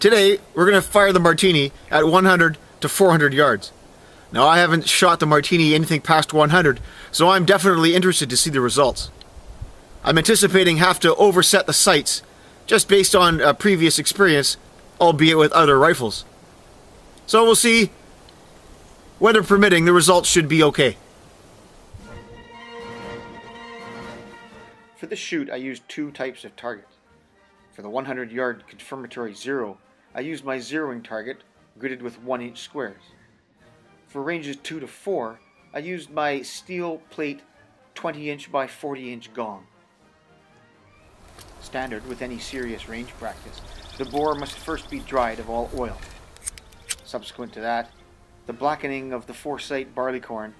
Today, we're going to fire the Martini at 100 to 400 yards. Now, I haven't shot the Martini anything past 100, so I'm definitely interested to see the results. I'm anticipating have to overset the sights, just based on a previous experience, albeit with other rifles. So we'll see. Weather permitting, the results should be okay. For this shoot, I used two types of targets. For the 100 yard confirmatory zero, I used my zeroing target gridded with 1 inch squares. For ranges 2 to 4, I used my steel plate 20 inch by 40 inch gong. Standard with any serious range practice, the bore must first be dried of all oil. Subsequent to that, the blackening of the foresight barleycorn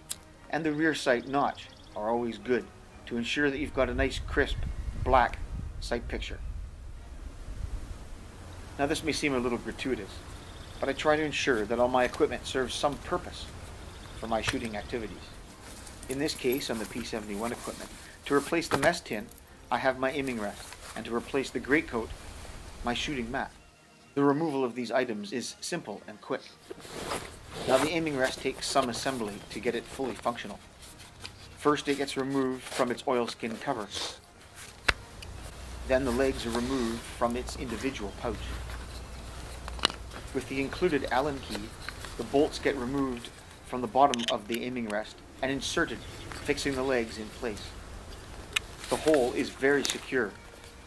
and the rear sight notch are always good to ensure that you've got a nice crisp black sight picture. Now this may seem a little gratuitous, but I try to ensure that all my equipment serves some purpose for my shooting activities. In this case, on the P71 equipment, to replace the mess tin, I have my aiming rest, and to replace the greatcoat, my shooting mat. The removal of these items is simple and quick. Now the aiming rest takes some assembly to get it fully functional. First it gets removed from its oilskin cover. Then the legs are removed from its individual pouch. With the included Allen key, the bolts get removed from the bottom of the aiming rest and inserted, fixing the legs in place. The whole is very secure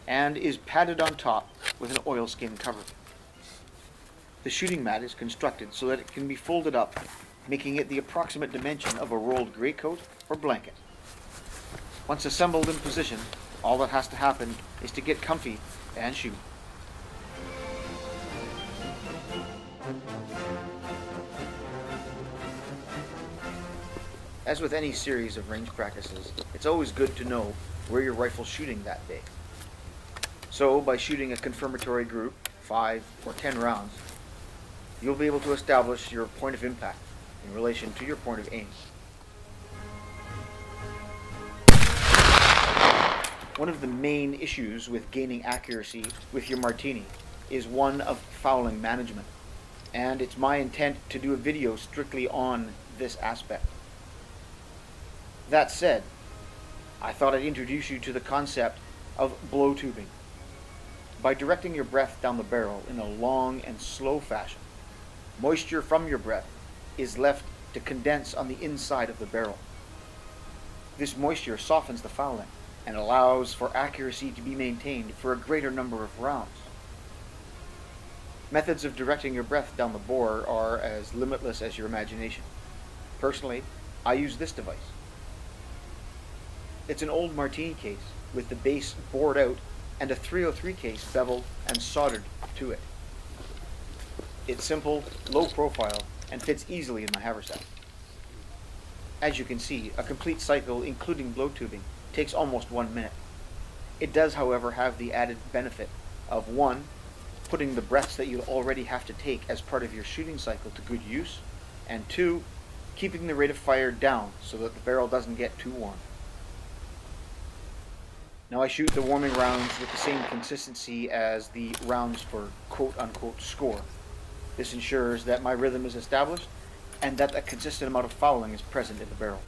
and is padded on top with an oilskin cover. The shooting mat is constructed so that it can be folded up, making it the approximate dimension of a rolled greatcoat or blanket. Once assembled in position, all that has to happen is to get comfy and shoot. As with any series of range practices, it's always good to know where your rifle's shooting that day. So, by shooting a confirmatory group, 5 or 10 rounds, you'll be able to establish your point of impact in relation to your point of aim. One of the main issues with gaining accuracy with your martini is one of fouling management. And it's my intent to do a video strictly on this aspect. That said, I thought I'd introduce you to the concept of blow tubing. By directing your breath down the barrel in a long and slow fashion, moisture from your breath is left to condense on the inside of the barrel. This moisture softens the fouling and allows for accuracy to be maintained for a greater number of rounds. Methods of directing your breath down the bore are as limitless as your imagination. Personally, I use this device. It's an old Martini case with the base bored out and a 303 case beveled and soldered to it. It's simple, low profile, and fits easily in my haversack. As you can see, a complete cycle including blow tubing takes almost one minute. It does, however, have the added benefit of one, putting the breaths that you already have to take as part of your shooting cycle to good use, and two, keeping the rate of fire down so that the barrel doesn't get too warm. Now I shoot the warming rounds with the same consistency as the rounds for quote-unquote score. This ensures that my rhythm is established and that a consistent amount of fouling is present in the barrel.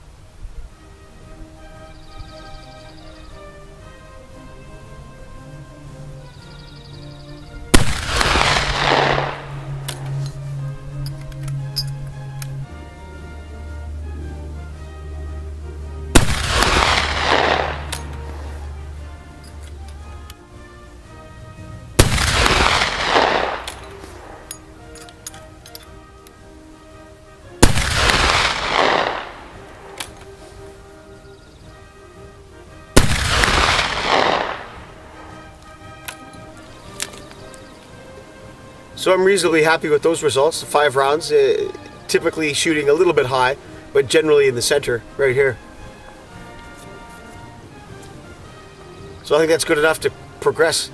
So I'm reasonably happy with those results. Five rounds, uh, typically shooting a little bit high, but generally in the center, right here. So I think that's good enough to progress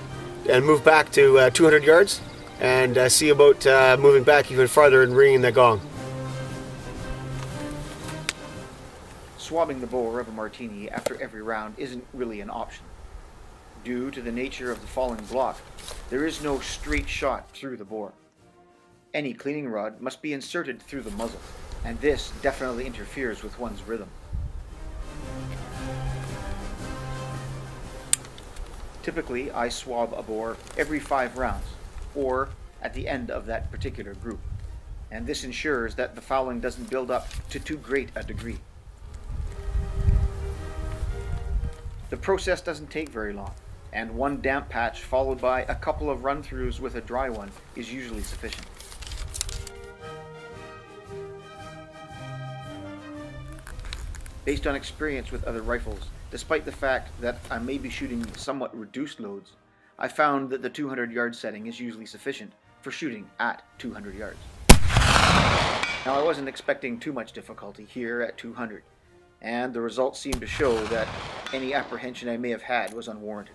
and move back to uh, 200 yards and uh, see about uh, moving back even farther and ringing the gong. Swabbing the bowl of a martini after every round isn't really an option. Due to the nature of the falling block, there is no straight shot through the bore. Any cleaning rod must be inserted through the muzzle, and this definitely interferes with one's rhythm. Typically, I swab a bore every five rounds, or at the end of that particular group, and this ensures that the fouling doesn't build up to too great a degree. The process doesn't take very long, and one damp patch followed by a couple of run-throughs with a dry one is usually sufficient. Based on experience with other rifles, despite the fact that I may be shooting somewhat reduced loads, I found that the 200 yard setting is usually sufficient for shooting at 200 yards. Now I wasn't expecting too much difficulty here at 200, and the results seem to show that any apprehension I may have had was unwarranted.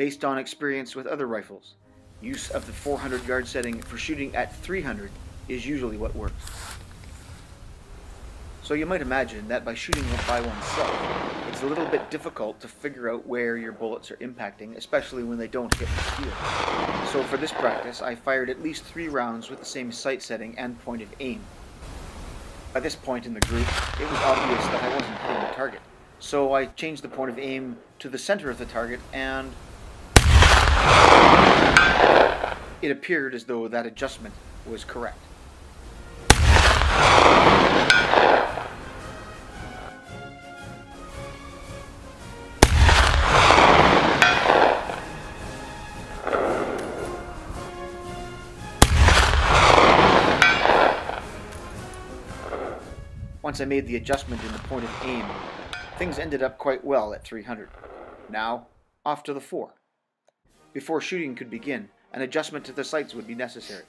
based on experience with other rifles. Use of the 400 yard setting for shooting at 300 is usually what works. So you might imagine that by shooting it by oneself, it's a little bit difficult to figure out where your bullets are impacting, especially when they don't hit the steel. So for this practice, I fired at least three rounds with the same sight setting and point of aim. By this point in the group, it was obvious that I wasn't hitting the target. So I changed the point of aim to the center of the target and it appeared as though that adjustment was correct. Once I made the adjustment in the point of aim, things ended up quite well at 300. Now, off to the 4. Before shooting could begin, an adjustment to the sights would be necessary.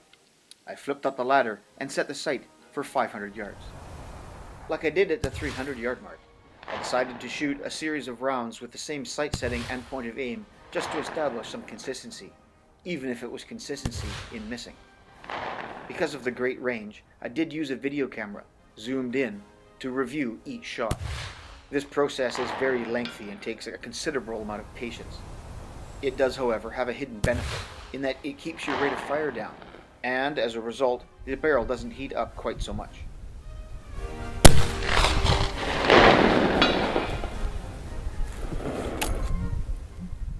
I flipped up the ladder and set the sight for 500 yards. Like I did at the 300 yard mark, I decided to shoot a series of rounds with the same sight setting and point of aim just to establish some consistency, even if it was consistency in missing. Because of the great range, I did use a video camera, zoomed in, to review each shot. This process is very lengthy and takes a considerable amount of patience. It does, however, have a hidden benefit in that it keeps your rate of fire down, and as a result, the barrel doesn't heat up quite so much.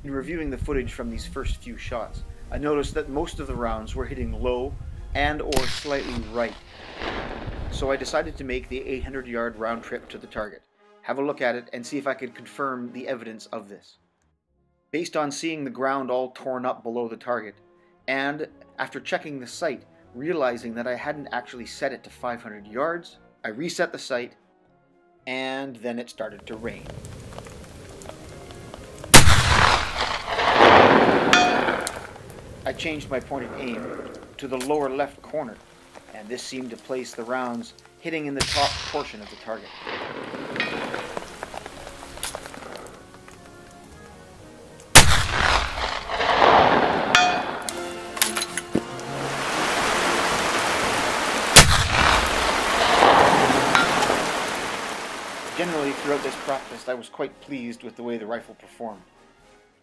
In reviewing the footage from these first few shots, I noticed that most of the rounds were hitting low and or slightly right. So I decided to make the 800 yard round trip to the target, have a look at it, and see if I could confirm the evidence of this based on seeing the ground all torn up below the target, and after checking the sight, realizing that I hadn't actually set it to 500 yards, I reset the sight, and then it started to rain. I changed my point of aim to the lower left corner, and this seemed to place the rounds hitting in the top portion of the target. I was quite pleased with the way the rifle performed.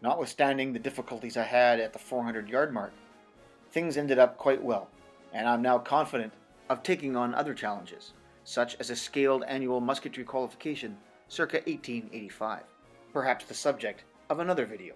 Notwithstanding the difficulties I had at the 400 yard mark, things ended up quite well, and I'm now confident of taking on other challenges, such as a scaled annual musketry qualification circa 1885, perhaps the subject of another video.